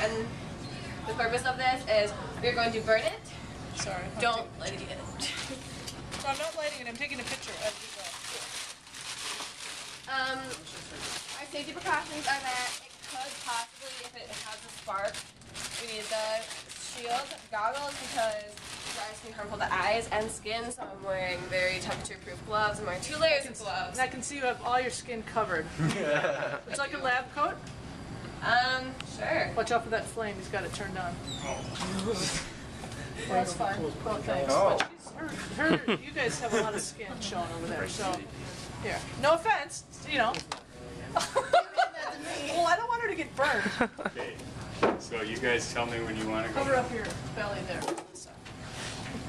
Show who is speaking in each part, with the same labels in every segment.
Speaker 1: And the purpose of this is we're going to burn it.
Speaker 2: Sorry. I'm
Speaker 1: Don't
Speaker 2: taking-
Speaker 1: light it.
Speaker 2: No, I'm not lighting it. I'm taking a picture as we go.
Speaker 1: Um, our safety precautions are that it could possibly, if it has a spark, we need the shield, goggles, because fires can be harmful to eyes and skin. So I'm wearing very temperature-proof gloves. I'm wearing two layers of gloves.
Speaker 2: And I can see you have all your skin covered. it's like a lab coat.
Speaker 1: Sure.
Speaker 2: Watch out for that flame. He's got it turned on. Oh, that's fine. Well, thanks.
Speaker 3: Oh.
Speaker 2: But she's, her, her, you guys have a lot of skin showing over there, so here. No offense, you know. well, I don't want her to get burned.
Speaker 4: Okay. So you guys tell me when you want to go.
Speaker 2: Cover up your belly there.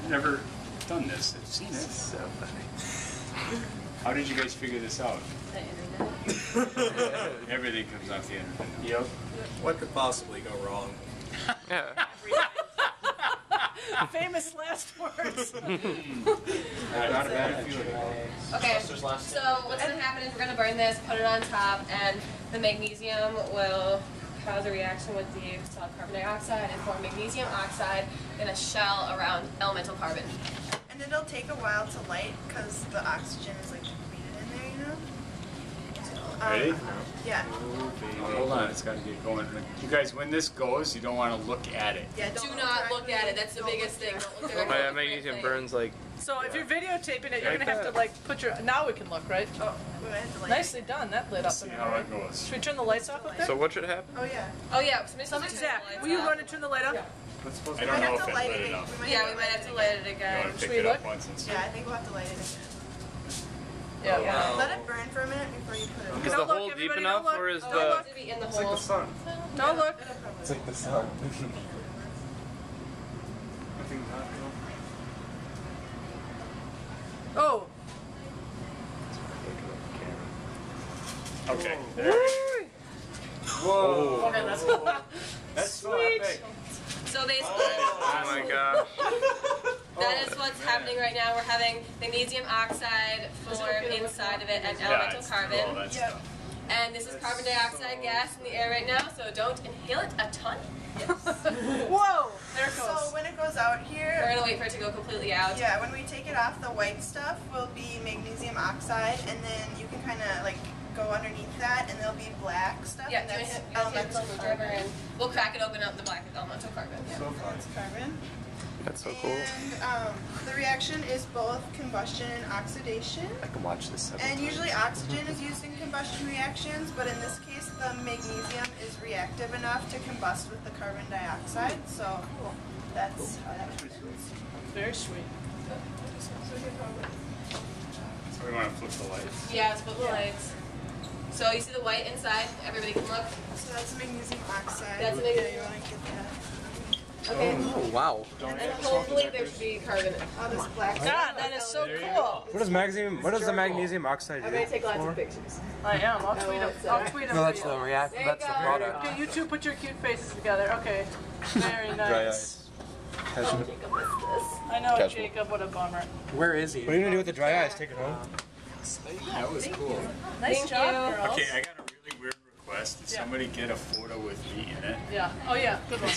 Speaker 4: Never done this. I've seen it. So funny. How did you guys figure this out?
Speaker 1: The internet.
Speaker 4: Everything comes off the internet.
Speaker 3: Yep. What could possibly go wrong?
Speaker 2: Famous last words.
Speaker 4: Not a bad feeling.
Speaker 1: Okay, so what's gonna happen is we're gonna burn this, put it on top, and the magnesium will cause a reaction with the solid carbon dioxide and form magnesium oxide in a shell around elemental carbon.
Speaker 5: It'll take a while to light because the oxygen is like depleted in there, you know? So, um,
Speaker 4: Ready?
Speaker 5: Um, yeah.
Speaker 4: Oh. Hold on, it's got to get going. You guys, when this goes, you don't want to look at it.
Speaker 5: Yeah.
Speaker 1: Do
Speaker 5: don't
Speaker 1: not look at it. That's the biggest thing.
Speaker 5: directly.
Speaker 1: Don't look
Speaker 6: Oh
Speaker 1: directly
Speaker 6: yeah,
Speaker 1: at the
Speaker 6: magnesium burns like.
Speaker 2: So if you're videotaping it, you're gonna have to like put your. Now we can look, right?
Speaker 5: Oh, we might have to light
Speaker 2: Nicely done. That lit up.
Speaker 4: See
Speaker 2: in
Speaker 4: how
Speaker 2: there.
Speaker 4: it goes.
Speaker 2: Should we turn the lights off up there?
Speaker 6: So what should happen?
Speaker 5: Oh yeah.
Speaker 1: Oh yeah, somebody, somebody turn the
Speaker 2: Zach,
Speaker 1: lights
Speaker 2: will you
Speaker 1: off.
Speaker 2: run and turn the light up?
Speaker 4: I
Speaker 5: We
Speaker 4: don't
Speaker 5: might
Speaker 4: know
Speaker 5: have
Speaker 4: if
Speaker 5: to
Speaker 4: it
Speaker 5: light
Speaker 4: lit
Speaker 5: it.
Speaker 4: it up.
Speaker 5: We
Speaker 1: Yeah, we might have to light it
Speaker 4: You
Speaker 1: again.
Speaker 4: want to
Speaker 2: Should
Speaker 4: pick
Speaker 2: we
Speaker 4: it
Speaker 2: look?
Speaker 4: up once and see.
Speaker 5: Yeah, I think we'll have to light it again.
Speaker 2: Yeah.
Speaker 1: Oh, yeah.
Speaker 5: Let it burn for a minute before you put it on.
Speaker 6: Is the
Speaker 2: Don't look,
Speaker 6: hole deep
Speaker 2: everybody,
Speaker 6: enough,
Speaker 2: don't look.
Speaker 6: or is
Speaker 2: Don't
Speaker 6: the
Speaker 2: look.
Speaker 1: To be in the
Speaker 3: It's like
Speaker 1: hole.
Speaker 3: the sun.
Speaker 2: Don't look.
Speaker 3: It's like the sun.
Speaker 2: Oh.
Speaker 4: Okay. There. Whoa.
Speaker 2: Okay, that's
Speaker 4: That's so
Speaker 2: Sweet.
Speaker 4: epic.
Speaker 1: So basically,
Speaker 6: Oh my gosh.
Speaker 1: that is what's oh, happening right now. We're having magnesium oxide form inside of it and
Speaker 4: Yeah,
Speaker 1: elemental carbon.
Speaker 5: Yep.
Speaker 1: And this is carbon dioxide gas in the air right now, so don't inhale it a ton.
Speaker 2: Whoa. There it
Speaker 5: So when it goes out here...
Speaker 1: We're gonna wait for it to go completely out.
Speaker 5: yeah, when we take it off, the white stuff will be magnesium oxide, and then you can kind of like go underneath that, and there'll be black stuff,
Speaker 1: Yeah,
Speaker 5: and that's
Speaker 1: hit
Speaker 5: elemental
Speaker 1: the
Speaker 5: carbon.
Speaker 1: and we'll crack it open up the black elemental carbon. Yeah.
Speaker 5: That's carbon.
Speaker 6: That's so cool.
Speaker 5: And um, the reaction is both combustion and oxidation.
Speaker 3: I can watch this.
Speaker 5: And
Speaker 3: times.
Speaker 5: usually oxygen is used in combustion reactions, but in this case the magnesium is reactive enough to combust with the carbon dioxide. So cool. that's how that happens.
Speaker 2: Very sweet.
Speaker 4: So we want to flip the lights.
Speaker 1: Yeah, flip both the lights. So you see the white inside? Everybody can look.
Speaker 5: So that's magnesium oxide.
Speaker 1: That's magnesium.
Speaker 5: yeah,
Speaker 1: magnesium.
Speaker 5: you want to get that.
Speaker 1: Okay.
Speaker 6: Oh wow.
Speaker 1: And hopefully there should be carbon.
Speaker 5: Oh, this black ah,
Speaker 2: God, that is so cool.
Speaker 3: What does magnesium? What does the magnesium oxide do?
Speaker 1: I'm gonna take lots of pictures.
Speaker 2: I am. I'll tweet them. Uh, I'll tweet them.
Speaker 3: No, that's the
Speaker 2: you.
Speaker 3: react.
Speaker 1: There
Speaker 3: That's the product.
Speaker 2: Okay, you two put your cute faces together. Okay. Very
Speaker 3: Dry
Speaker 2: nice.
Speaker 3: ice.
Speaker 1: Oh, Jacob missed this.
Speaker 2: I know,
Speaker 3: Casual.
Speaker 2: Jacob. What a bummer.
Speaker 3: Where is he? What are you gonna do with the dry ice? Take it home.
Speaker 4: That was cool.
Speaker 2: Nice
Speaker 1: Thank
Speaker 2: job,
Speaker 1: you.
Speaker 2: girls.
Speaker 4: Okay, I got a really weird request. Did
Speaker 2: Yeah.
Speaker 4: somebody get a photo with me in it?
Speaker 2: Yeah. Oh yeah. Good one.